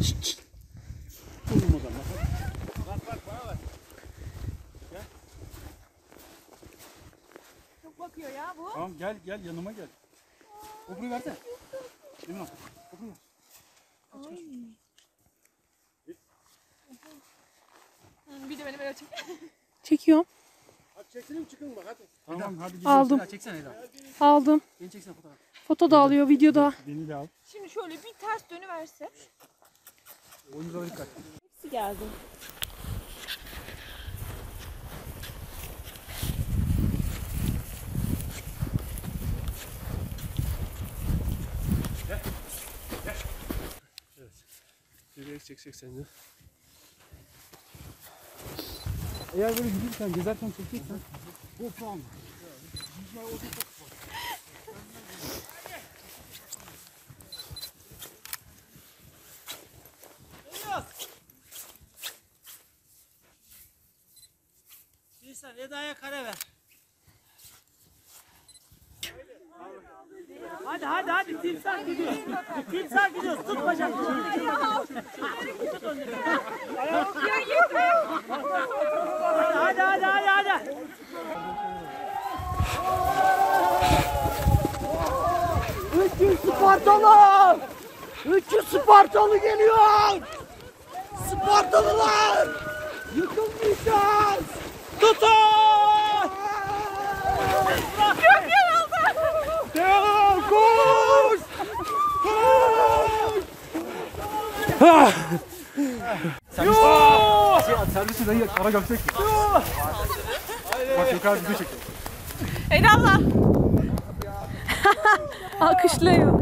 Oğlum o zaman. Bak bak bana bak. Gel. Çok bakıyor ya bu. Tamam gel gel yanıma gel. Kopuyu versene. Emin ol. Kopuyu ver. Bir de beni böyle çek. Çekiyorum. Hadi çekelim çıkın bak hadi. Tamam hadi gidelim. Aldım. Eda, Çeksene Eda. Aldım. Beni çeksene fotoğraf. Foto da alıyor, videoda. Beni de al. Şimdi şöyle bir ters dönüverse. Oyunculara dikkat. Hepsi geldi. Yürüyerek çeksek seni de. Eğer böyle yürürken gezerken çekeceksen GoPro alma. Nisan Eda'ya kare ver. Hadi hadi hadi timsah gidiyor. timsah gidiyor. Tut bacaklarını. Tut onu. Hadi hadi hadi hadi. Üçü Spartalı! Üçü Spartalı geliyor! Spartalılar! Yıkılmayacağız! Tutun! Devam koş! Koş! Servisi dayı ara göksek. Bak yukarı bizi çekiyor. Eyvallah. Alkışlıyor.